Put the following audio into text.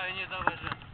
Правильнее давай же.